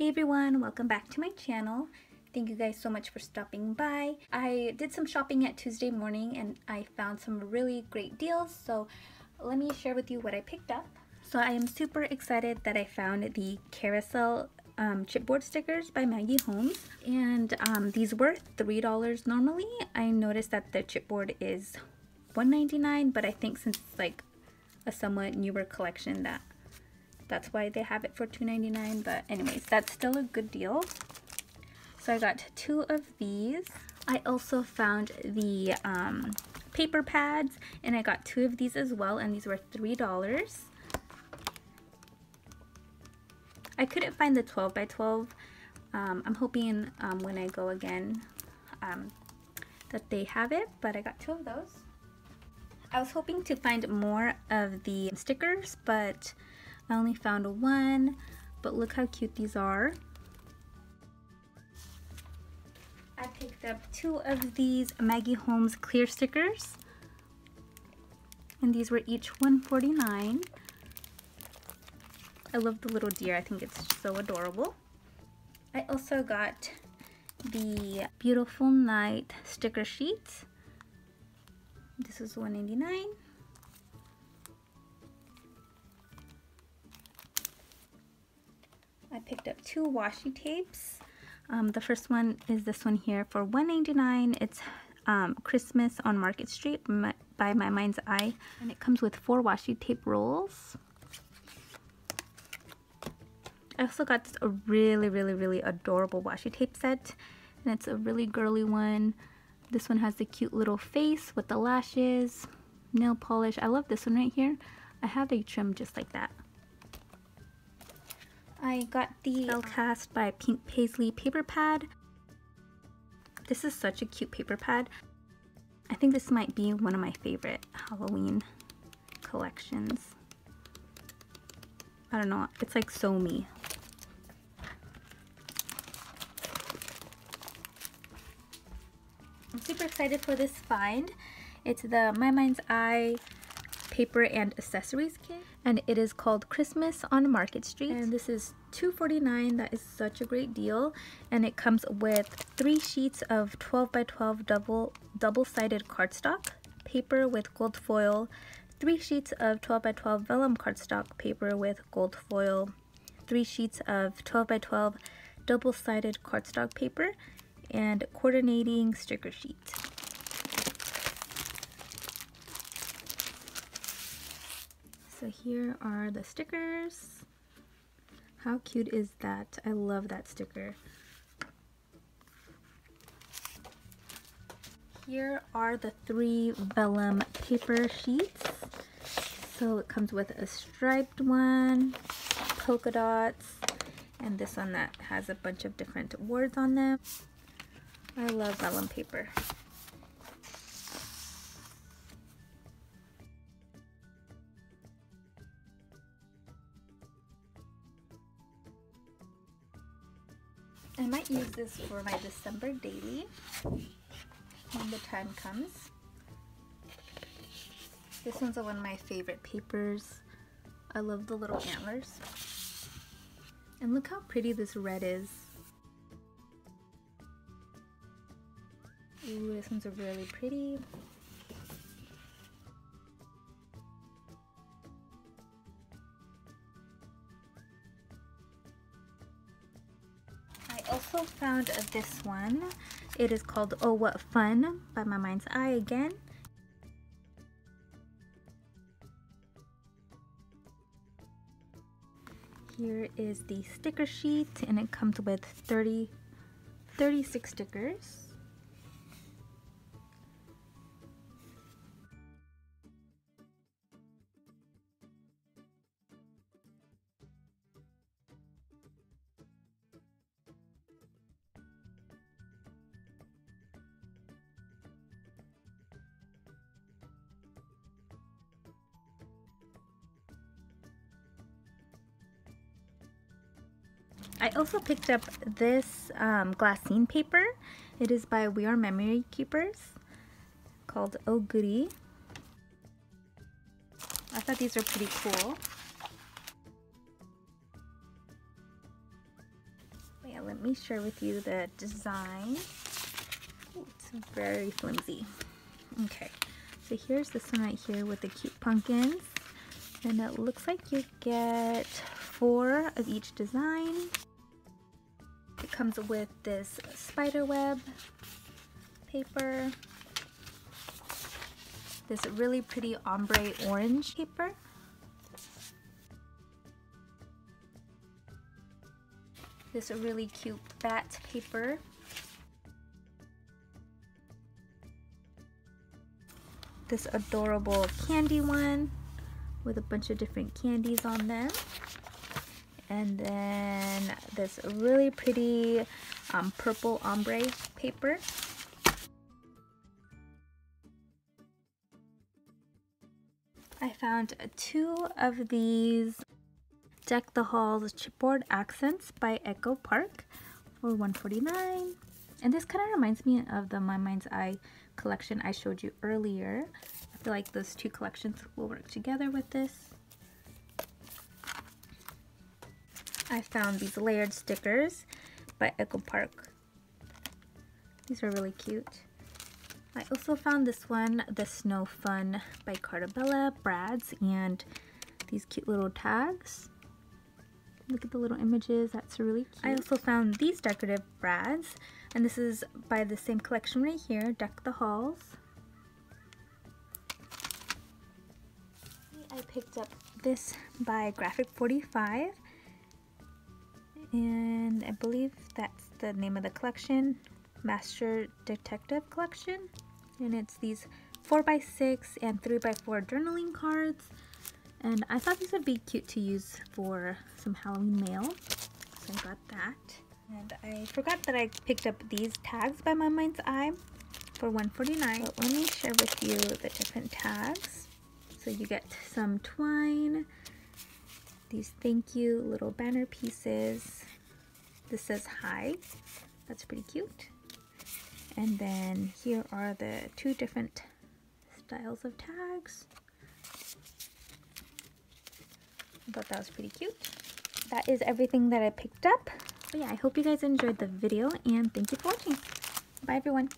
Hey everyone, welcome back to my channel. Thank you guys so much for stopping by. I did some shopping at Tuesday morning and I found some really great deals. So let me share with you what I picked up. So I am super excited that I found the carousel um, chipboard stickers by Maggie Holmes and um, these were $3 normally. I noticed that the chipboard is $1.99 but I think since it's like a somewhat newer collection that that's why they have it for $2.99 but anyways that's still a good deal. So I got two of these. I also found the um, paper pads and I got two of these as well and these were three dollars. I couldn't find the 12 by 12 um, I'm hoping um, when I go again um, that they have it but I got two of those. I was hoping to find more of the stickers, but I only found one. But look how cute these are. I picked up two of these Maggie Holmes clear stickers. And these were each $1.49. I love the little deer. I think it's so adorable. I also got the Beautiful Night sticker sheets this is 199 I picked up two washi tapes um, the first one is this one here for $1.99. it's um, Christmas on Market Street by My Mind's Eye and it comes with four washi tape rolls I also got a really really really adorable washi tape set and it's a really girly one this one has the cute little face with the lashes, nail polish. I love this one right here. I have a trim just like that. I got the um, Cast by Pink Paisley paper pad. This is such a cute paper pad. I think this might be one of my favorite Halloween collections. I don't know, it's like so me. I'm super excited for this find. It's the My Mind's Eye paper and accessories kit. And it is called Christmas on Market Street. And this is $2.49 that is such a great deal. And it comes with three sheets of 12 by 12 double double-sided cardstock paper with gold foil three sheets of 12 by 12 vellum cardstock paper with gold foil three sheets of 12 by 12 double-sided cardstock paper and coordinating sticker sheet. So here are the stickers. How cute is that? I love that sticker. Here are the three vellum paper sheets. So it comes with a striped one, polka dots, and this one that has a bunch of different words on them. I love vellum paper. Use this for my December daily when the time comes. This one's one of my favorite papers. I love the little antlers. And look how pretty this red is. Ooh, this one's really pretty. Also found this one. It is called Oh What Fun by My Mind's Eye again. Here is the sticker sheet and it comes with 30, 36 stickers. I also picked up this um, glassine paper. It is by We Are Memory Keepers called Oh Goody. I thought these were pretty cool. Yeah, let me share with you the design. It's very flimsy. Okay, so here's this one right here with the cute pumpkins. And it looks like you get four of each design. It comes with this spider web paper, this really pretty ombre orange paper, this really cute bat paper, this adorable candy one with a bunch of different candies on them and then this really pretty um, purple ombre paper I found two of these Deck the Halls chipboard accents by Echo Park for 149 and this kind of reminds me of the My Mind's Eye collection I showed you earlier. I feel like those two collections will work together with this. I found these layered stickers by Echo Park. These are really cute. I also found this one, The Snow Fun by Carta Bella Brad's, and these cute little tags. Look at the little images, that's really cute. I also found these decorative Brads, and this is by the same collection right here, Deck the Halls. I picked up this by Graphic 45, and I believe that's the name of the collection, Master Detective Collection. And it's these 4x6 and 3x4 journaling cards. And I thought these would be cute to use for some Halloween mail. So I got that. And I forgot that I picked up these tags by My Mind's Eye for 149 But let me share with you the different tags. So you get some twine, these thank you little banner pieces. This says hi. That's pretty cute. And then here are the two different styles of tags. I thought that was pretty cute. That is everything that I picked up. But yeah, I hope you guys enjoyed the video and thank you for watching. Bye everyone.